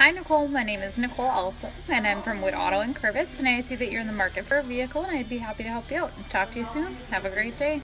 Hi Nicole, my name is Nicole also, and I'm from Witt Auto in Crivets, and I see that you're in the market for a vehicle, and I'd be happy to help you out. Talk to you soon. Have a great day.